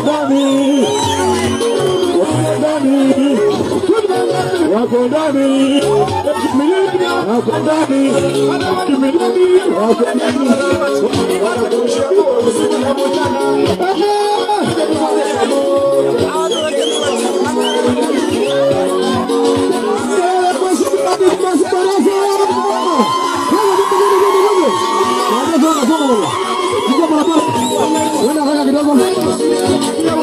ndani, wako ndani, wako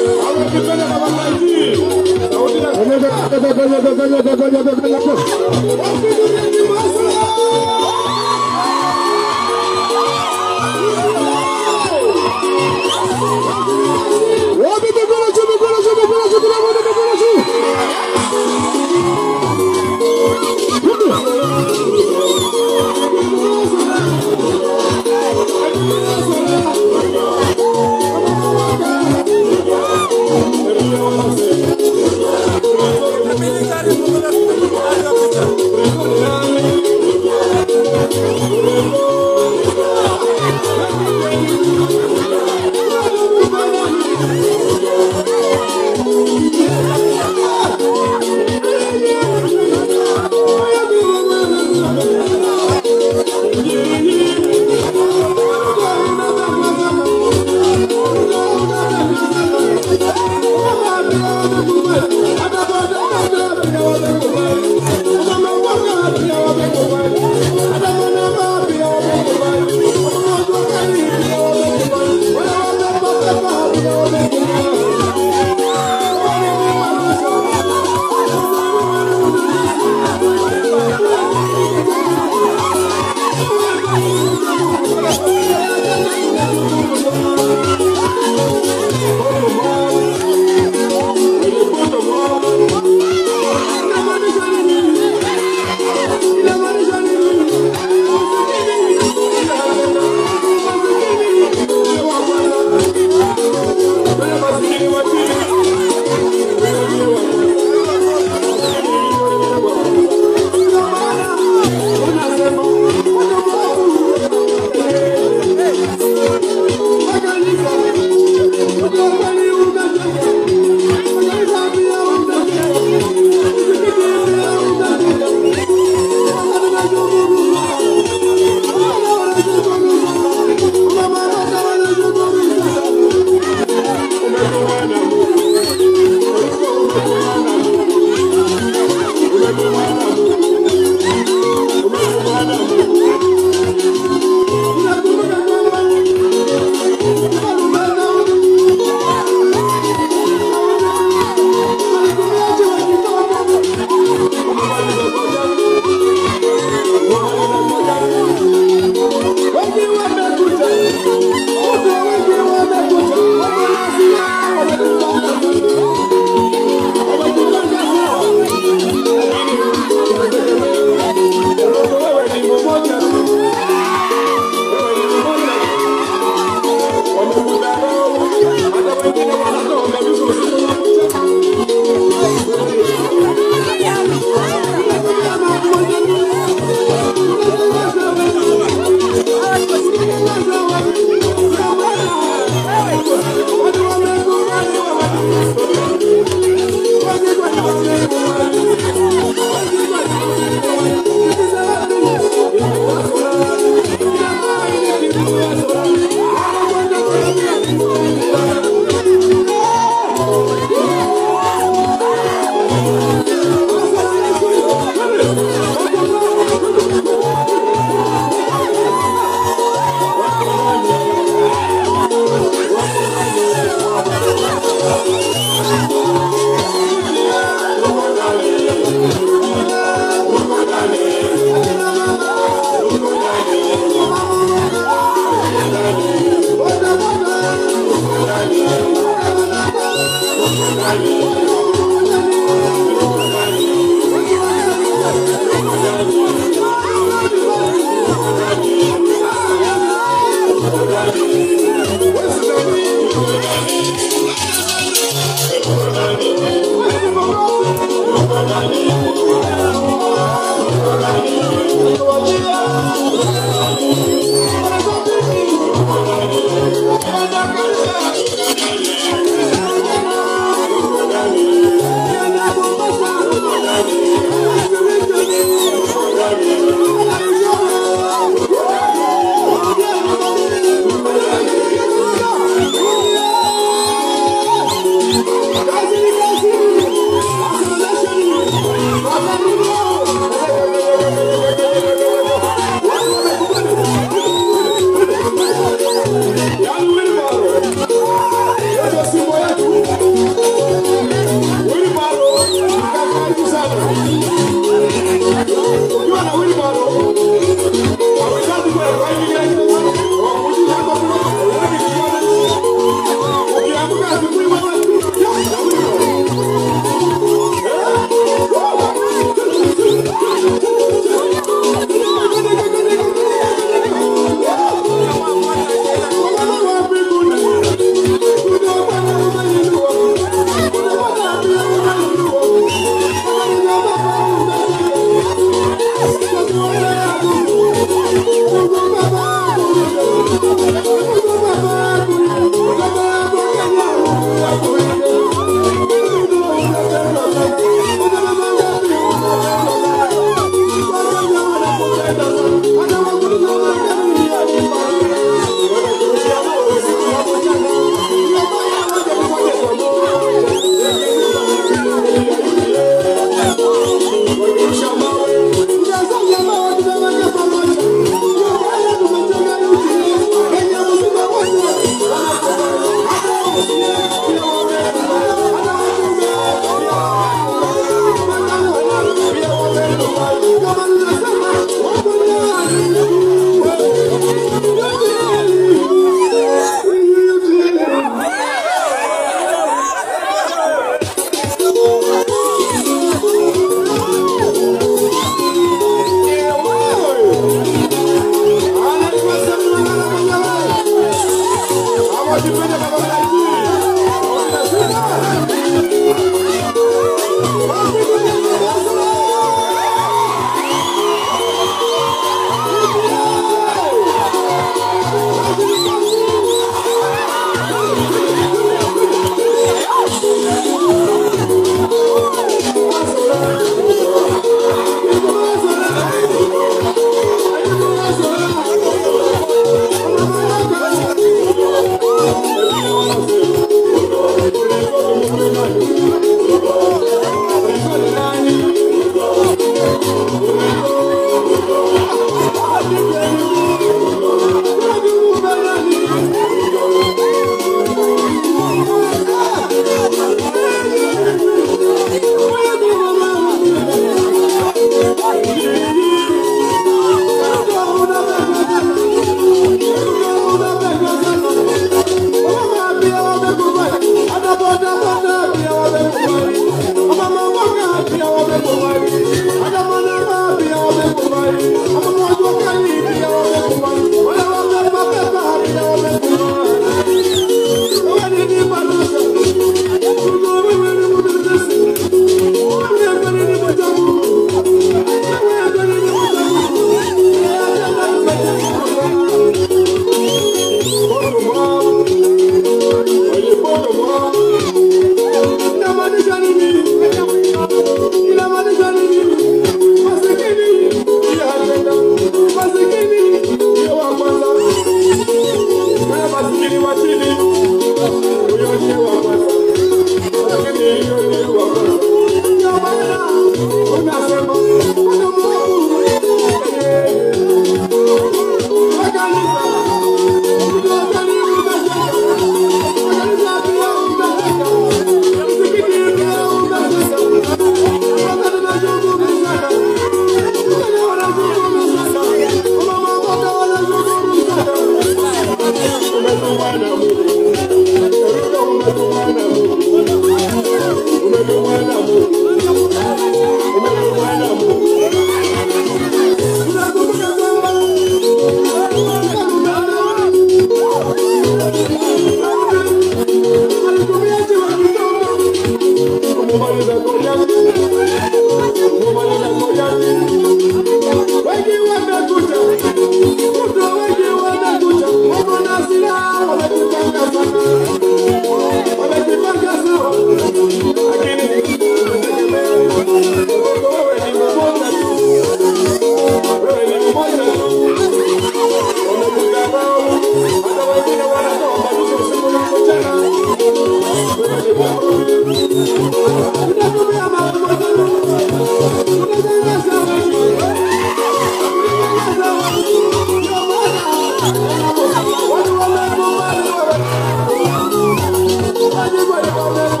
Ayúdame, ayúdame, ayúdame.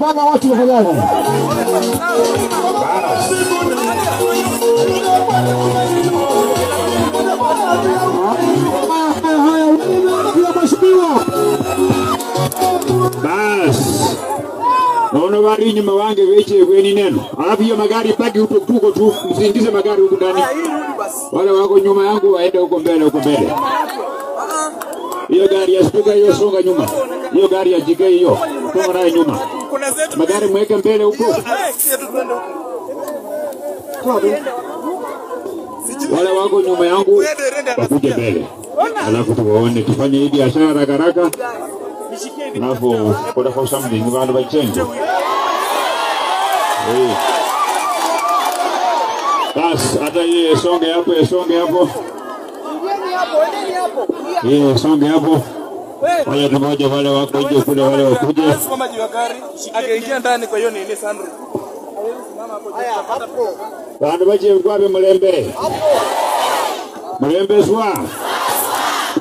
Tukipanga watu tafadhali. Haya, haya, pia mheshimiwa. Bas. Naona gari nyuma wange weche kweni neno. Alafu hiyo magari paki huko tuko tu, msiingize magari huku ndani. Wale wako nyuma yangu waende huko mbele huko mbele. Hiyo gari ya spika hiyo songa nyuma. Hiyo gari ya jike hiyo songa nayo nyuma. Kuna zetu Magari mweke mbele huko. Wale wako nyuma yangu wakuje mbele. Alafu tuwaone tufanye hii biashara haraka haraka. Alafu kuna for something vanhu vachenje. Eh. Bas, hata hii songe hapo, songe hapo. Songe hapo. Wale tumoja wale wako nje kule wale wakuje. Simama juu ya gari, akaingia ndani kwa hiyo nini sunroof. Vanhu vache kwape Mlembe. Mlembe swa.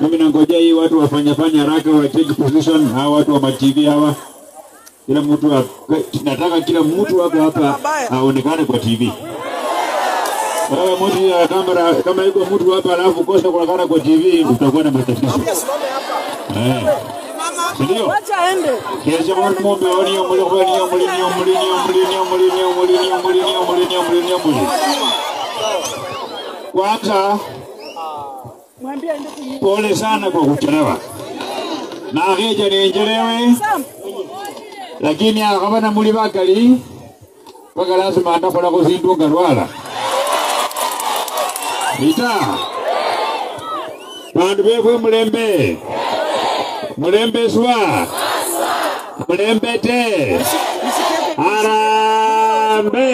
Mimi nangojea hii watu wafanyafanya haraka wa take position, hawa watu wa TV hawa. Kila mtu nataka kila mtu wako hapa aonekane kwa TV. Wewe mtu ya kamera kama yuko mtu hapa alafu kosa kuonekana kwa TV utakuwa na matatizo. Eh. Ndio. Acha aende. Kiasi kwa ng'ombe wani ya muli wani ya muli ni ya ni ya ni ya ni ya ni ya ni ya ni ya ni ya. Kwanza pole sana kwa kuchelewa. Na ageja nienjelewe lakini akabana muli bakali mpaka lazima atakola kuzindunga lwala. Ita. Bandu bekwe mulembe. Mulembe swa. Mulembe te. Harambe.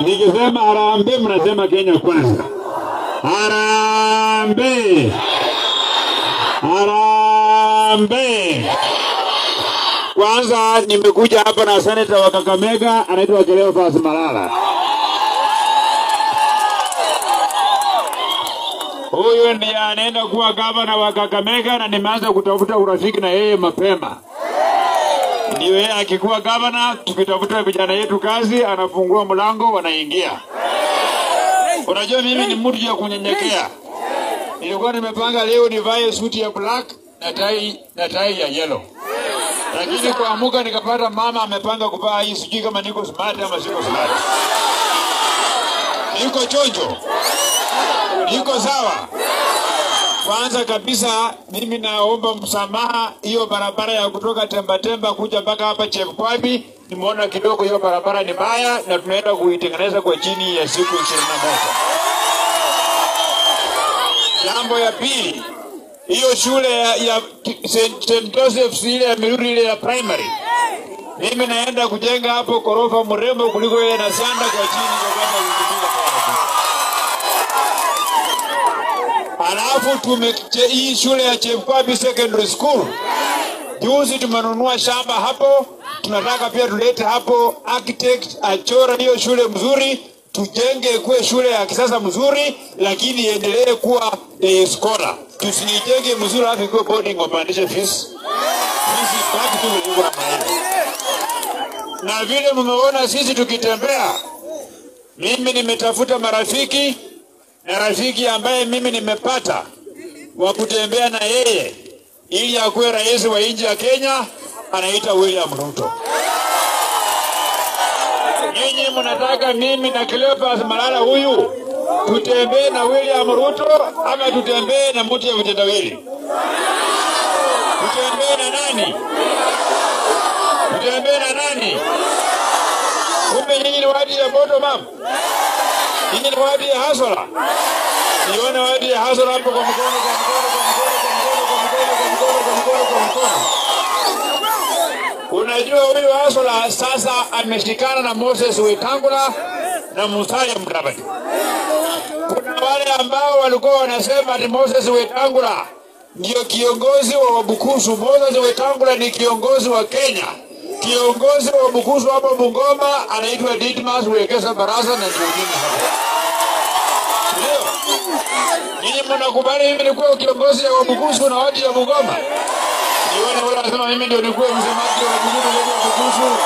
Nikisema harambe mnasema Kenya kwanza. Harambe. arambe Kwanza nimekuja hapa na seneta wa Kakamega anaitwa Malala. Huyu ndiye anaenda kuwa gavana wa Kakamega na nimeanza kutafuta urafiki na yeye mapema. Ndio yeye akikuwa gavana, tukitafuta vijana yetu kazi, anafungua mlango, wanaingia. Unajua mimi ni mtu ya kunyenyekea. Nilikuwa nimepanga leo nivae suti ya black na tai na tai ya yellow. Lakini kuamuka nikapata mama amepanga kuvaa hii, sijui kama niko smart ama siko smart. Niko chonjo, niko sawa. Kwanza kabisa mimi naomba msamaha, hiyo barabara ya kutoka Temba Temba kuja mpaka hapa Chepkwami, nimeona kidogo hiyo barabara ni mbaya na tunaenda kuitengeneza kwa chini ya siku ishirini na moja. Jambo ya pili, hiyo shule ya, ya St. St. Joseph's ile ya Miruri ile ya primary Mimi naenda kujenga hapo korofa mrembo kuliko ile na sanda kwa chini kwa kama Alafu tumeche hii shule ya Chepkwabi Secondary School juzi tumenunua shamba hapo, tunataka pia tulete hapo architect achora hiyo shule mzuri, tujenge kuwe shule ya kisasa mzuri, lakini iendelee kuwa eh, scholar. Tusiijenge mzuri alafu ikuwe boarding wapandishe fees. Sisi baki tu vile kuna maana. Na vile mmeona sisi tukitembea, mimi nimetafuta marafiki na rafiki ambaye mimi nimepata wa kutembea na yeye ili akuwe rais wa nchi ya Kenya, anaita William Ruto. Nyinyi mnataka mimi na Cleophas Malala huyu tutembee na William Ruto ama tutembee na mtu ya vitendawili? Tutembee na nani? Tutembee na nani? Kumbe nyinyi ni watu ya bottom up, nyinyi ni wadi ya hasara. Nione wadi ya hasara hapo kwa mkono, kwa mkono, kwa mkono, kwa mkono, kwa mkono, kwa mkono, kwa mkono, kwa mkono. Unajua huyu Hasara sasa ameshikana na Moses Wetangula na Musalia Mudavadi. Kuna wale ambao walikuwa wanasema ati Moses Wetangula ndio kiongozi wa Wabukusu. Moses Wetangula ni kiongozi wa Kenya. Kiongozi wa Wabukusu hapa Bungoma anaitwa Didmas Wekesa Barasa na mwingine hapa. Ndio. Nyinyi mnakubali mimi nikuwa kiongozi wa Wabukusu na watu ya Bungoma? Nione wala wanasema mimi ndio nikuwe msemaji wa Bukusu wa Bukusu.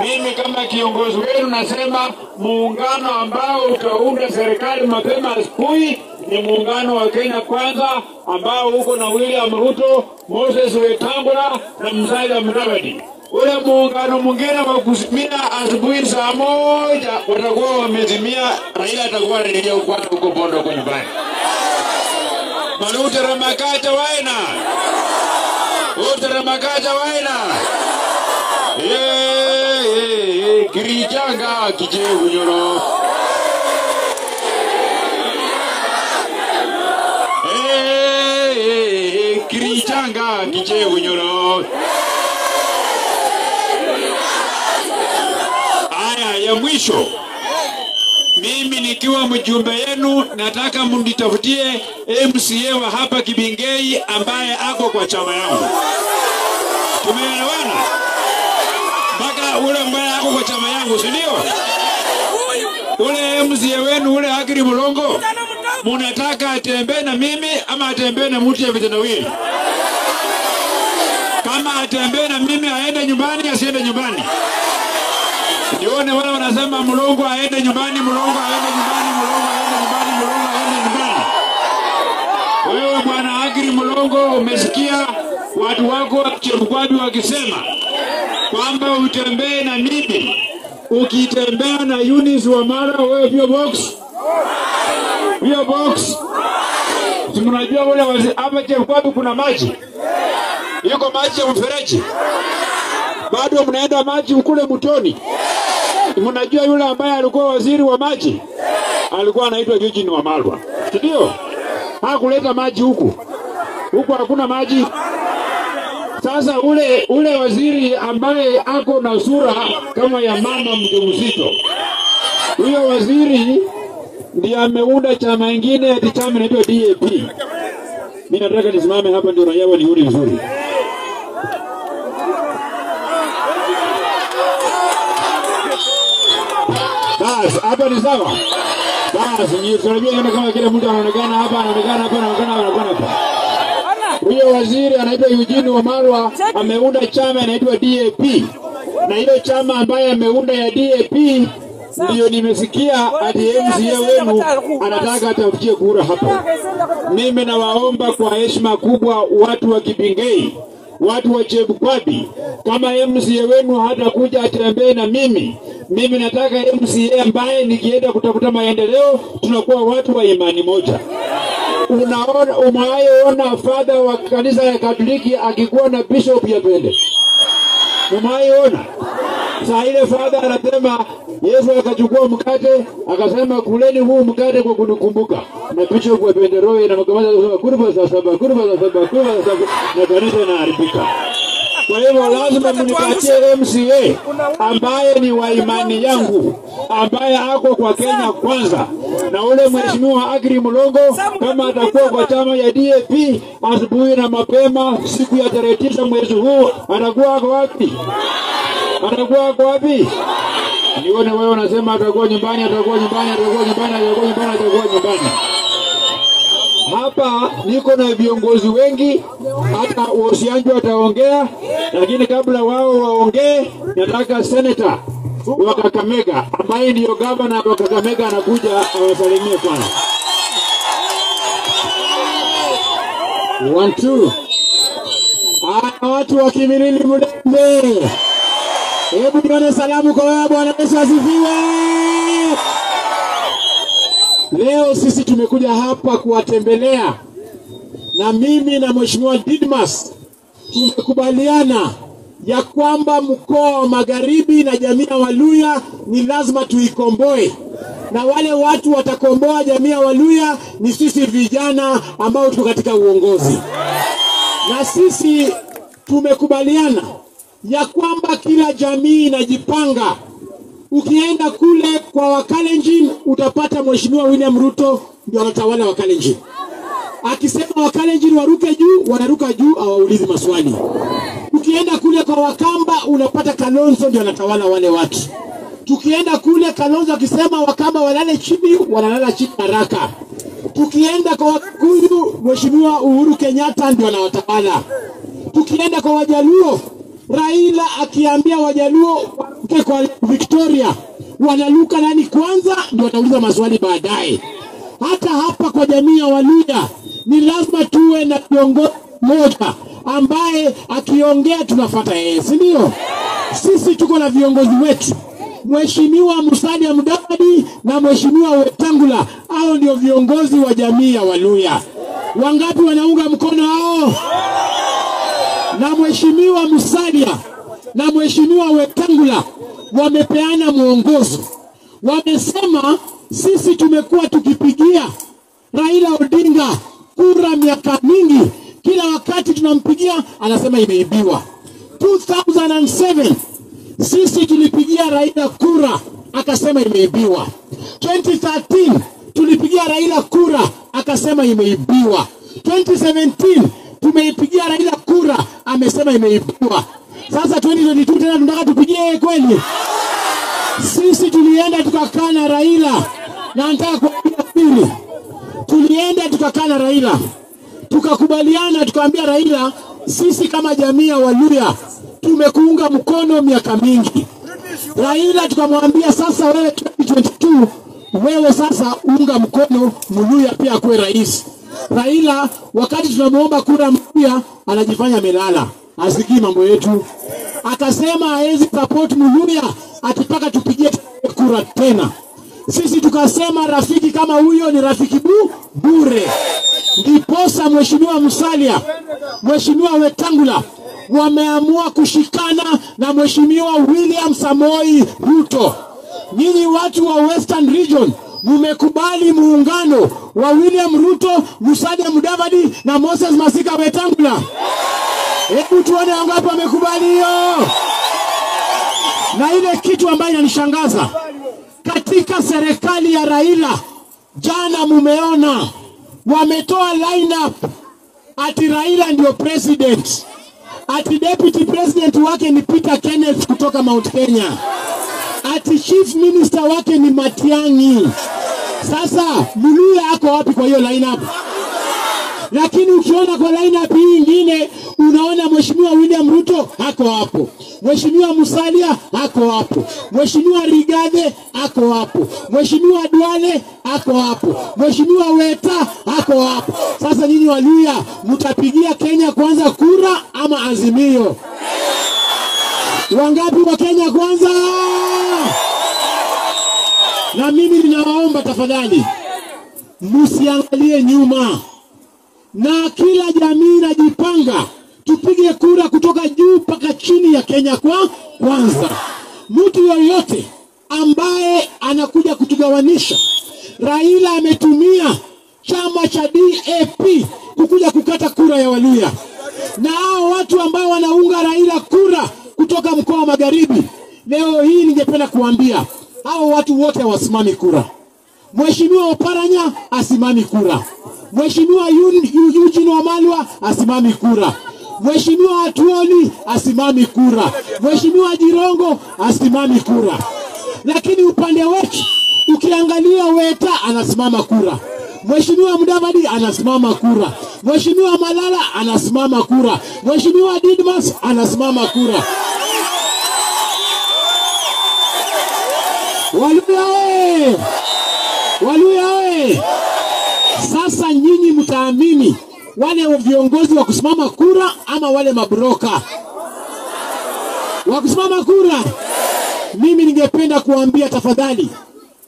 Mimi kama kiongozi wenu nasema muungano ambao utaunda serikali mapema asubuhi ni muungano wa Kenya Kwanza ambao uko na William Ruto, Moses Wetangula na Musalia Mudavadi. Ule muungano mwingine wa kusimia asubuhi saa moja watakuwa wamezimia, Raila atakuwa anaendelea kukwata huko Bondo huko nyumbani. Maluta Ramakata waina Utere makaja waina yeah. kirijanga kijevu nyoro Eh, kirijanga kijevu Aya ya mwisho mimi nikiwa mjumbe yenu nataka mnitafutie MCA wa hapa Kibingei ambaye ako kwa chama yangu. Tumeelewana? Mpaka ule ambaye ako kwa chama yangu, si ndio? Ule MCA wenu ule Agri Mulongo, munataka atembee na mimi ama atembee na mtu ya vitendawili? Kama atembee na mimi aende nyumbani, asiende nyumbani? Nione wale wanasema mlongo aende nyumbani, mlongo aende nyumbani, mlongo aende nyumbani, mlongo aende nyumbani. Wewe bwana Agri Mlongo, umesikia watu wako wa wakisema kwamba utembee na mimi. Ukitembea na Eunice Wamala, wewe pia box pia box. Si mnajua wale hapa Chepkwadi kuna maji, yuko maji ya mfereji, bado mnaenda maji ukule mtoni. Mnajua yule ambaye alikuwa waziri wa maji alikuwa anaitwa Eugene Wamalwa, ndio? Hakuleta maji huku, huku hakuna maji. Sasa ule ule waziri ambaye ako na sura kama ya mama mjamzito, huyo waziri ndiye ameunda chama ingine ati chama inaitwa DAP. Mimi nataka nisimame hapa ndio raia wanione vizuri. Basi hapa ni sawa. Basi ni tunajua kama kama kila mtu anaonekana hapa, anaonekana hapa, anaonekana hapa, anaonekana hapa. Huyo waziri anaitwa Eugene Wamalwa ameunda chama inaitwa DAP, na hiyo chama ambaye ameunda ya DAP ndio nimesikia ati MCA wenu anataka atafutie kura hapa. Mimi nawaomba kwa heshima kubwa watu wa Kibingei, watu wa Chebukwabi, kama MCA wenu hata kuja atembee na mimi, mimi nataka MCA ambaye nikienda kutafuta maendeleo tunakuwa watu wa imani moja. Unaona, umewahiona fadha wa kanisa ya Katoliki akikuwa na bishop ya pende? Umewahiona? Saa ile fadha anasema Yesu akachukua mkate akasema, kuleni huu mkate kwa kunikumbuka, na picha kwa bendera na makamata kusema kurba za saba, kurba za saba, kurba za saba, na kanisa inaharibika. Kwa hivyo lazima mnipatie MCA ambaye ni wa imani yangu, ambaye ako kwa Kenya kwanza, na ule mheshimiwa Agri Mlongo kama atakuwa kwa chama ya DAP asubuhi na mapema siku ya tarehe tisa mwezi huu, atakuwa ako wapi? Atakuwa ako wapi? Nione wewe unasema atakuwa nyumbani, atakuwa nyumbani, atakuwa nyumbani, atakuwa nyumbani, atakuwa nyumbani. Hapa niko na viongozi wengi, hata Osianjo ataongea, lakini kabla wao waongee, nataka seneta wa Kakamega ambaye ndiyo gavana wa Kakamega anakuja awasalimie kwanza. One, two. Haya, watu wa Kimilili Mudembe, hebu nione salamu kwa wewe. Bwana Yesu asifiwe. Leo sisi tumekuja hapa kuwatembelea na mimi na Mheshimiwa Didmas tumekubaliana ya kwamba mkoa wa Magharibi na jamii ya Waluya ni lazima tuikomboe, na wale watu watakomboa jamii ya Waluya ni sisi vijana ambao tuko katika uongozi, na sisi tumekubaliana ya kwamba kila jamii inajipanga Ukienda kule kwa Wakalenjin utapata Mheshimiwa William Ruto ndio anatawala Wakalenjin. Akisema Wakalenjin waruke juu, wanaruka juu, hawaulizi maswali. Ukienda kule kwa Wakamba unapata Kalonzo ndio anatawala wale watu. Tukienda kule Kalonzo akisema Wakamba walale chini, wanalala chini haraka. Tukienda kwa Wakikuyu, Mheshimiwa Uhuru Kenyatta ndio anawatawala. Tukienda kwa Wajaluo, Raila akiambia Wajaluo waruke kwa Victoria, wanaluka nani kwanza, ndio watauliza maswali baadaye. Hata hapa kwa jamii ya Waluya ni lazima tuwe na kiongozi mmoja ambaye akiongea tunafuata yeye, si ndio? Sisi tuko na viongozi wetu, Mheshimiwa Musalia Mudavadi na Mheshimiwa Wetangula, hao ndio viongozi wa jamii ya Waluya. Wangapi wanaunga mkono hao? Na Mheshimiwa Musalia na Mheshimiwa Wetangula wamepeana mwongozo, wamesema sisi tumekuwa tukipigia Raila Odinga kura miaka mingi, kila wakati tunampigia anasema imeibiwa. 2007 sisi tulipigia Raila kura akasema imeibiwa. 2013 tulipigia Raila kura akasema imeibiwa. 2017 tumeipigia Raila kura amesema imeibiwa. Sasa 2022 tena tunataka tupigie kweli? Sisi tulienda tukakaa na Raila na nataka kuambia pili, tulienda tukakaa na Raila tukakubaliana, tukaambia Raila, sisi kama jamii ya Waluya tumekuunga mkono miaka mingi. Raila tukamwambia sasa, wewe 2022 wewe sasa unga mkono Muluya pia akuwe rais. Raila wakati tunamuomba kura mpya anajifanya amelala, asikii mambo yetu, akasema hawezi support Mluya atipaka tupigie kura tena. Sisi tukasema rafiki kama huyo ni rafiki bu bure. Ndiposa Mheshimiwa Musalia, Mheshimiwa Wetangula wameamua kushikana na Mheshimiwa William Samoi Ruto. Nyinyi watu wa Western Region mmekubali muungano wa William Ruto, Musalia Mudavadi na Moses Masika Wetangula. Hebu tuone wangapi wamekubali hiyo. Na ile kitu ambayo inanishangaza katika serikali ya Raila, jana mumeona wametoa lineup ati Raila ndio president, ati deputy president wake ni Peter Kenneth kutoka Mount Kenya, ati chief minister wake ni Matiang'i. Sasa Muluya ako wapi kwa hiyo lineup? Lakini ukiona kwa lineup hii ingine unaona Mheshimiwa William Ruto ako hapo, Mheshimiwa Musalia ako hapo, Mheshimiwa Rigathi ako hapo, Mheshimiwa Duale ako hapo, Mheshimiwa Weta ako hapo. Sasa nyinyi Waluya mtapigia Kenya kwanza kura ama Azimio? Wangapi wa Kenya kwanza? Na mimi ninawaomba tafadhali, msiangalie nyuma na kila jamii inajipanga, tupige kura kutoka juu mpaka chini ya Kenya kwa kwanza. Mtu yoyote ambaye anakuja kutugawanisha, Raila ametumia chama cha DAP kukuja kukata kura ya Waluya. na hao watu ambao wanaunga Raila kura kutoka mkoa wa Magharibi, leo hii ningependa kuambia hao watu wote hawasimami kura. Mheshimiwa Oparanya asimami kura, Mheshimiwa Eugene Wamalwa asimami kura, Mheshimiwa Atuoni asimami kura, Mheshimiwa Jirongo asimami kura. Lakini upande wetu ukiangalia Weta anasimama kura, Mheshimiwa Mudavadi anasimama kura, Mheshimiwa Malala anasimama kura, Mheshimiwa Didmas anasimama kura. Waluya Waluya oye! Sasa nyinyi mtaamini wale viongozi wa kusimama kura ama wale mabroka wa kusimama kura? Mimi ningependa kuambia tafadhali,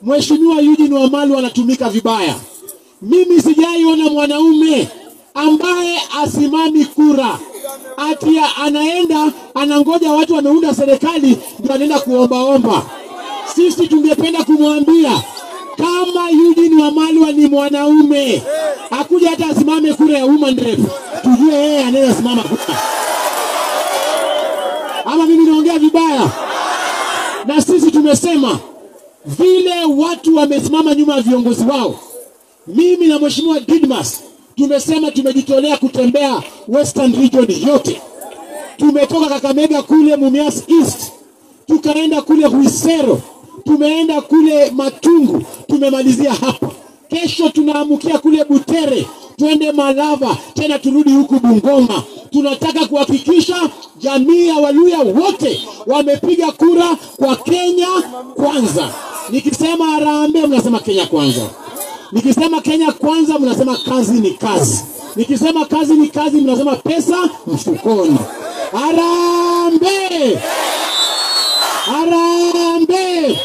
Mheshimiwa Eugene Wamalwa anatumika vibaya. Mimi sijaiona mwanaume ambaye asimami kura ati anaenda anangoja watu wanaunda serikali ndio anaenda kuombaomba. Sisi tungependa kumwambia kama Eugene Wamalwa ni mwanaume, akuja hata asimame kura ya woman rep, tujue yeye anaweza simama kura. Ama mimi naongea vibaya? Na sisi tumesema vile watu wamesimama nyuma ya viongozi wao, mimi na Mheshimiwa Didmas tumesema tumejitolea kutembea Western Region yote. Tumetoka Kakamega kule Mumias East, tukaenda kule Huisero, tumeenda kule Matungu, tumemalizia hapa. Kesho tunaamukia kule Butere, twende Malava, tena turudi huku Bungoma. Tunataka kuhakikisha jamii ya Waluya wote wamepiga kura kwa Kenya kwanza. Nikisema harambee, mnasema Kenya kwanza. Nikisema Kenya kwanza, mnasema kazi ni kazi. Nikisema kazi ni kazi, mnasema pesa mfukoni. Harambee! Harambee!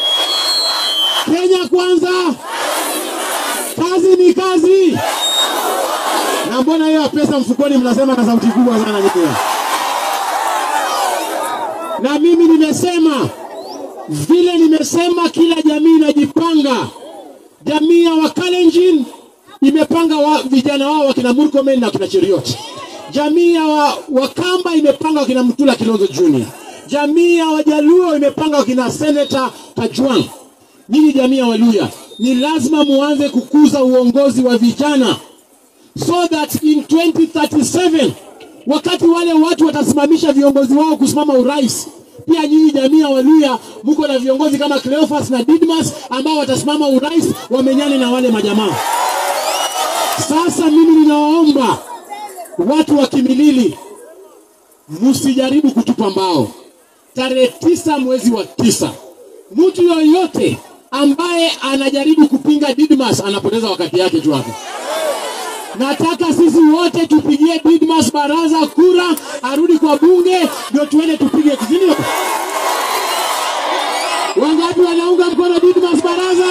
Kenya kwanza, kazi ni kazi. Na mbona hiyo pesa mfukoni mnasema na sauti kubwa sana nyinyi? Na mimi nimesema vile nimesema, kila jamii inajipanga. Jamii ya Wakalenjin imepanga wa, vijana wao wakina Murkomen na wakina Cheriot. Jamii ya wa, Wakamba imepanga wakina Mtula Kilonzo Junior. Jamii ya Wajaluo imepanga wakina Senator Kajwang. Nyinyi jamii ya Waluya ni lazima muanze kukuza uongozi wa vijana so that in 2037 wakati wale watu watasimamisha viongozi wao kusimama urais, pia nyinyi jamii ya Waluya mko na viongozi kama Cleophas na Didmas ambao watasimama urais wamenyane na wale majamaa. Sasa mimi ninawaomba watu wa Kimilili, msijaribu kutupa mbao. Tarehe tisa mwezi wa tisa, mtu yoyote ambaye anajaribu kupinga Didmas anapoteza wakati yake tu hapo. Nataka sisi wote tupigie Didmas Baraza kura, arudi kwa bunge, ndio tuende tupige, ndio? Wangapi wanaunga mkono Didmas Baraza?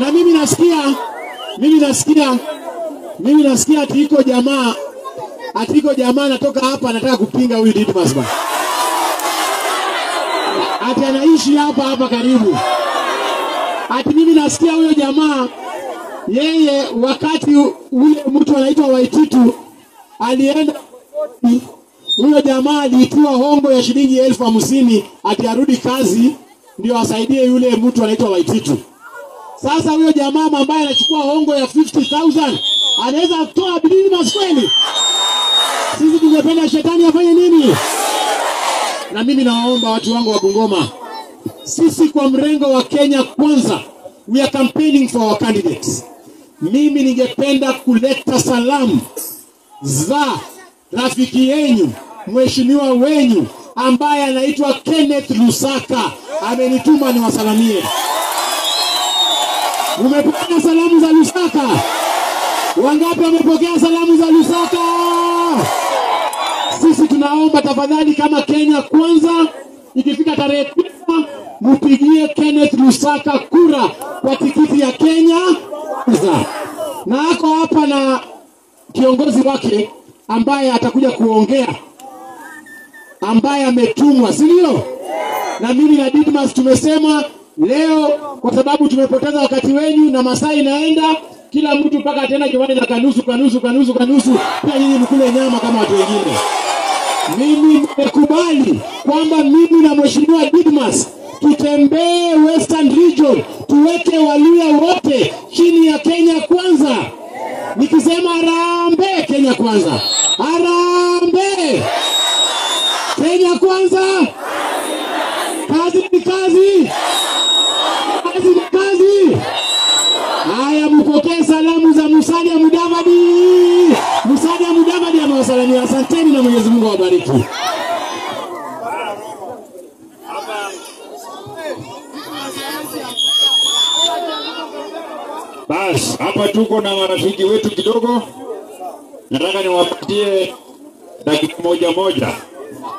Na mimi nasikia, mimi nasikia, mimi nasikia ati iko jamaa, ati iko jamaa anatoka hapa anataka kupinga huyu Didmas ba, ati anaishi hapa hapa karibu, ati mimi nasikia huyo jamaa yeye wakati ule mtu anaitwa Waititu alienda huyo jamaa aliitiwa hongo ya shilingi elfu hamsini ati arudi kazi ndio asaidie yule mtu anaitwa Waititu. Sasa huyo jamaa ambaye anachukua hongo ya 50,000 anaweza kutoa bilioni kweli? Sisi tungependa shetani afanye nini? Na mimi nawaomba watu wangu wa Bungoma, sisi kwa mrengo wa Kenya kwanza, we are campaigning for our candidates. Mimi ningependa kuleta salamu za rafiki yenyu mheshimiwa wenyu ambaye anaitwa Kenneth Lusaka, amenituma niwasalamie. Umepokea salamu za Lusaka? Wangapi wamepokea salamu za Lusaka? Tunaomba tafadhali, kama Kenya kwanza, ikifika tarehe tisa mpigie Kenneth Lusaka kura kwa tikiti ya Kenya kwanza, na ako hapa na kiongozi wake ambaye atakuja kuongea, ambaye ametumwa, si ndio? Na mimi na Didmas tumesema leo, kwa sababu tumepoteza wakati wenyu na masaa inaenda, kila mtu mpaka tena kiwani na kanusu kanusu kanusu kanusu, pia nyinyi mkule nyama kama watu wengine. Mimi nimekubali kwamba mimi na mheshimiwa Didmas tutembee Western Region, tuweke Waluya wote chini ya Kenya Kwanza. Nikisema arambe Kenya Kwanza, arambe Kenya Kwanza, kazi ni kazi, kazi ni kazi. Haya, mpokee salamu za Musalia Mudavadi. Musalia Mudavadi amewasalimia, asanteni na Mwenyezi Mungu awabariki. Basi hapa tuko na marafiki wetu kidogo, nataka niwapatie dakika moja moja.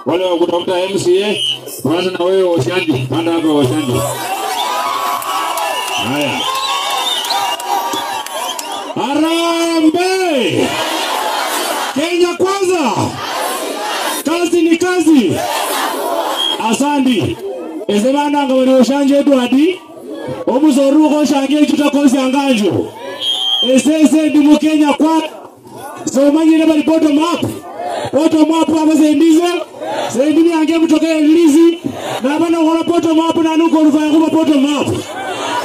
Wale wa kutafuta MCA, kwanza na wewe Oshanji, panda hapa Oshanji. Haya, Harambee! Kenya kwanza, kazi ni kazi. Asandi. Ezebananga ngabari oshanje edwadi omuzoruko oshange echuta kosi anganjo esese ndi mukenya kwa somanyire bali bottom up. Bottom up aba zendize zendi byange mutoke elizi nabana kola bottom up nanuko oluvaya kuba bottom up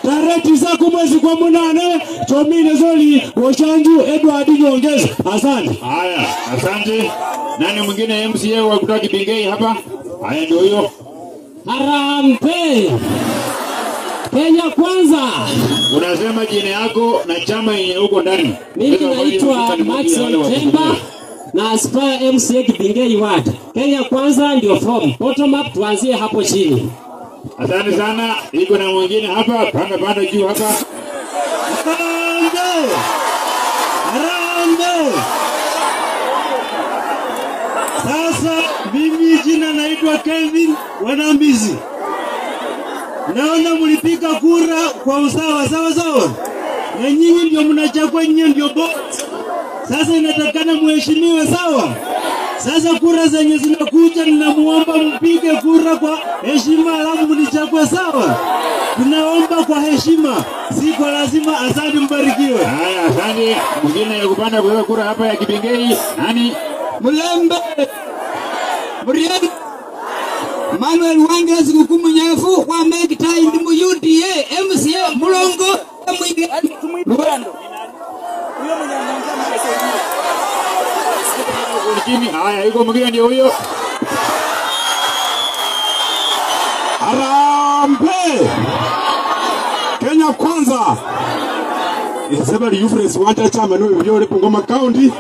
tarehe zako kumwezi kwa munane chomine zoli woshanju edward nyongeza asante haya, asante. Nani mwingine MCA wa kutoka Kibingei hapa? Haya, ndio hiyo Harambe Kenya kwanza. Unasema jina yako na chama yenye uko ndani. Mimi naitwa Maxon Temba na Aspire MCA Kibingei Ward. Kenya kwanza ndio form. Bottom up tuanzie hapo chini. Asante sana. Iko na mwingine hapa, panda panda juu hapa. Harambe Rambe! Sasa mimi jina naitwa Kelvin Wanambizi. Naona mlipiga kura kwa usawa sawa sawa, na nyinyi ndio mnachagua, nyinyi ndio bot. Sasa inatakana muheshimiwe, sawa? Sasa kura zenye zinakuja, ninamuomba mpige kura kwa heshima, alafu mnichague, sawa? Tunaomba kwa heshima, si kwa lazima. Asante, mbarikiwe. Haya, asante. Mwingine ya kupanda kuweka kura hapa ya Kibingei. Nani? Mulembe Muriel Manuel Wange sikukuu munyefu kwa make time mu UDA MCA mulongo mwige Mkasaidia. Chini. Haya, yuko mwingine ndio huyo. Arambe! Kenya kwanza Isebali Euphrates wanja chama no byole Bungoma County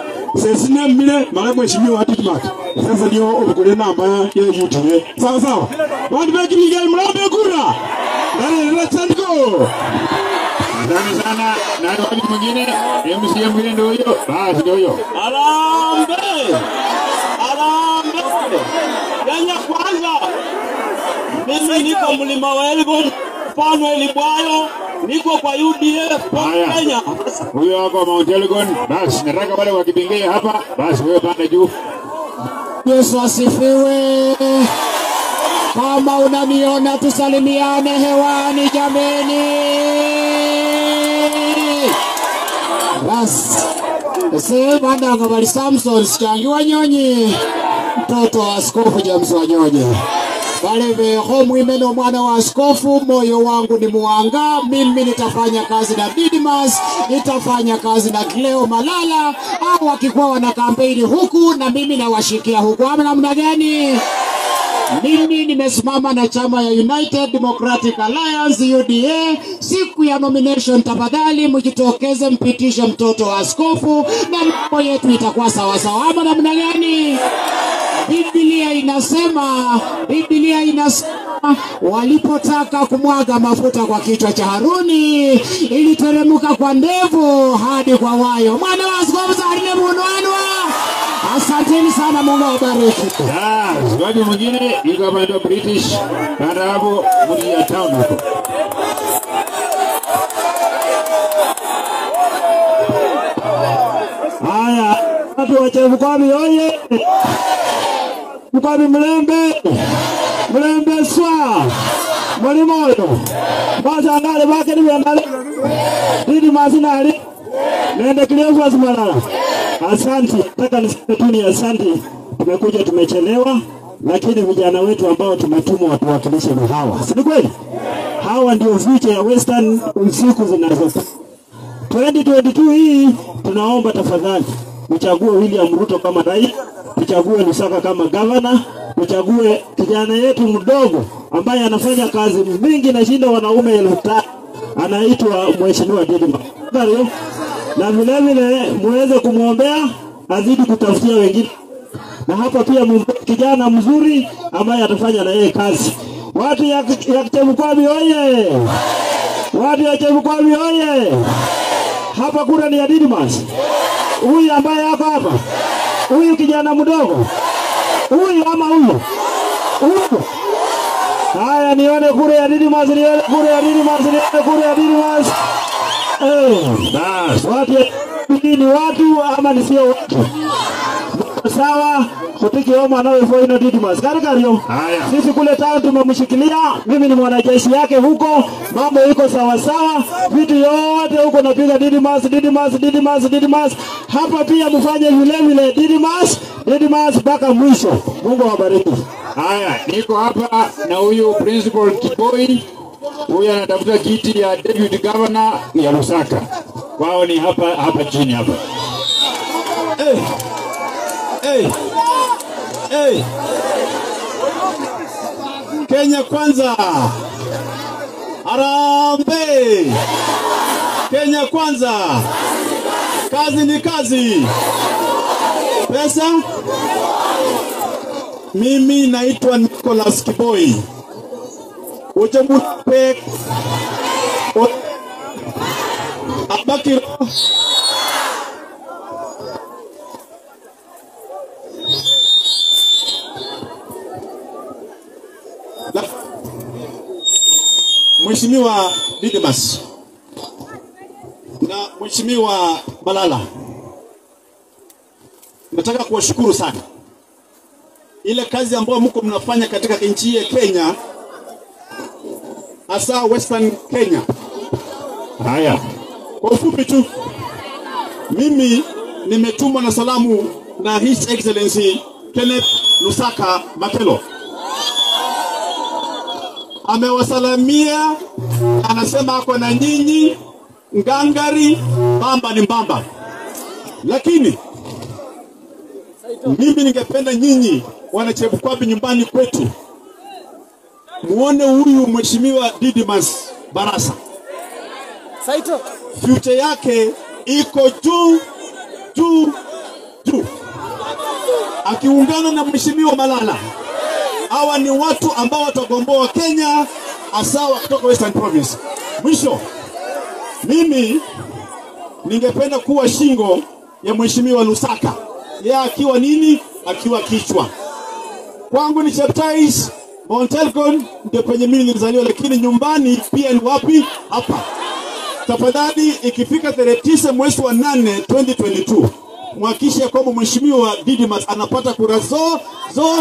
sesine mile mara mheshimiwa Atitmat sasa ndio ukule namba ya YouTube. sawa sawa watu beki Miguel Mrambe kura ndani let's go Asante sana. Na wapi mwingine? MCA mwingine ndio huyo. Basi ndio huyo. Harambe Harambe Kenya kwanza mimi niko mlima wa Elgon pano Elibwayo niko kwa UDF. Kenya Huyo wako Mount Elgon. Basi nataka wale wa Kibingei hapa. Basi wewe pande juu. Yesu asifiwe. Kama unaniona tusalimiane hewani jameni. Basi ese bandanga vali Samson sikangi wanyonyi mtoto wa askofu James Wanyonyi wale beho mwimeno mwana wa askofu, moyo wangu ni muanga. Mimi nitafanya kazi na Didmas, nitafanya kazi na Cleo Malala, au wakikuwa wana kampeni huku na mimi nawashikia huku, ama namna gani? Mimi nimesimama na chama ya United Democratic Alliance UDA. Siku ya nomination, tafadhali mjitokeze, mpitishe mtoto wa askofu na mambo yetu itakuwa sawasawa, ama namna gani? Biblia inasema, Biblia inasema walipotaka kumwaga mafuta kwa kichwa cha Haruni iliteremka kwa ndevu hadi kwa wayo. Mwana wa askofu Zarine Munwanwa, asanteni sana, Mungu awabariki. Ah, wapi mwingine? yuko hapa ndio British. Panda hapo mji ya town hapo. Haya, watu wa Chevukwami oye! Mkwami Mlembe, Mlembe swa Mulimoyo, Bazangale bake ni byandale mazina ali, nende Cleophas Malala. Asante, nataka nisikutuni. asante. Tumekuja tumechelewa, lakini vijana wetu ambao tumetumwa watuwakilishe ni hawa, si kweli? Hawa ndio future ya Western usiku zinazo 2022 hii tunaomba tafadhali uchague William Ruto kama rais, tuchague Lusaka kama gavana, tuchague kijana yetu mdogo ambaye anafanya kazi mingi na shinda wanaume elfu tatu anaitwa Mheshimiwa Didima. Na vilevile vile muweze kumwombea azidi kutafutia wengine, na hapa pia kijana mzuri ambaye atafanya na yeye kazi. Watu ya, ya Chebukwabi oye! Watu ya Chebukwabi oye! hapa kura ni ya Didmas. Huyu ambaye hapa hapa, huyu kijana mdogo, huyu ama huyu huyu. Haya, nione kura ya Didmas, nione kura ya Didmas, nione kura ya Didmas. Watu ni watu ama ni sio watu? sawa kutiki omo anawe ino Didmas karikario sisi kule town tumemshikilia mimi ni mwanajeshi yake huko mambo iko sawa sawa vitu yote huko napiga Didmas Didmas Didmas Didmas hapa pia mfanye vile vile Didmas Didmas mpaka mwisho. Mungu awabariki. Haya, niko hapa na huyu principal Kiboi, huyu anatafuta kiti ya deputy governor ya Lusaka. Wao ni hapa hapa chini hapa. hey. Hey. Hey. Kenya kwanza. arambe Kenya kwanza. Kazi ni kazi. Pesa? Mimi naitwa Nicholas Kiboi. Uchemupe abaki Mheshimiwa Didmas na Mheshimiwa balala. Nataka kuwashukuru sana. Ile kazi ambayo mko mnafanya katika nchi ya Kenya, hasa Western Kenya. Haya, Kwa ufupi tu, mimi nimetumwa na salamu na His Excellency Kenneth Lusaka Makelo amewasalamia, anasema ako na nyinyi ngangari, mbamba ni mbamba. Lakini mimi ningependa nyinyi wana Chebukwabi nyumbani kwetu muone huyu mheshimiwa Didimas Barasa, Saito. future yake iko juu juu juu, akiungana na mheshimiwa Malala hawa ni watu ambao watagomboa Kenya asawa kutoka Western Province. Mwisho, mimi ningependa kuwa shingo ya mheshimiwa Lusaka, yeye akiwa nini? Akiwa kichwa. Kwangu ni Cheptais, Mount Elgon ndio penye mimi nilizaliwa, lakini nyumbani pia ni wapi? Hapa. Tafadhali, ikifika tarehe tisa mwezi wa nane 2022 mhakikishe kwamba mheshimiwa Didmas anapata kura zo